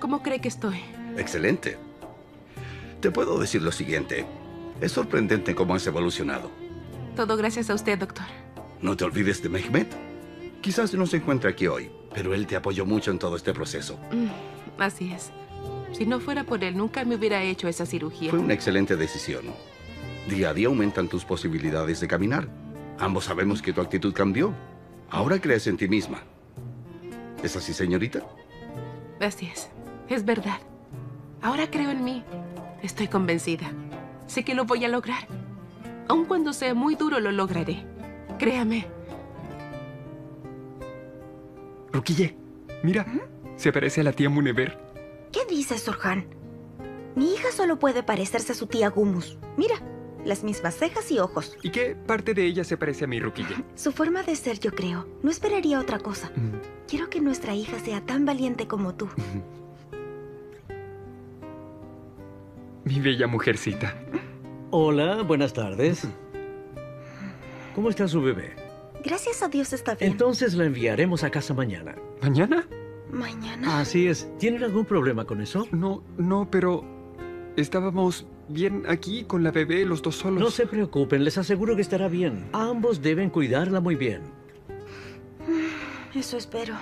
¿Cómo cree que estoy? Excelente. Te puedo decir lo siguiente. Es sorprendente cómo has evolucionado. Todo gracias a usted, doctor. No te olvides de Mehmet. Quizás no se encuentre aquí hoy, pero él te apoyó mucho en todo este proceso. Mm, así es. Si no fuera por él, nunca me hubiera hecho esa cirugía. Fue una excelente decisión. Día a día aumentan tus posibilidades de caminar. Ambos sabemos que tu actitud cambió. Ahora crees en ti misma. ¿Es así, señorita? Así es. Es verdad. Ahora creo en mí. Estoy convencida. Sé que lo voy a lograr. Aun cuando sea muy duro, lo lograré. Créame. Ruquille, mira, se parece a la tía Munever. ¿Qué dices, Sorjan? Mi hija solo puede parecerse a su tía Gumus. Mira, las mismas cejas y ojos. ¿Y qué parte de ella se parece a mi Ruquille? Su forma de ser, yo creo. No esperaría otra cosa. Mm. Quiero que nuestra hija sea tan valiente como tú. Mi bella mujercita. Hola, buenas tardes. ¿Cómo está su bebé? Gracias a Dios está bien. Entonces la enviaremos a casa mañana. ¿Mañana? Mañana. Así es. ¿Tienen algún problema con eso? No, no, pero estábamos bien aquí con la bebé, los dos solos. No se preocupen, les aseguro que estará bien. Ambos deben cuidarla muy bien. Eso espero.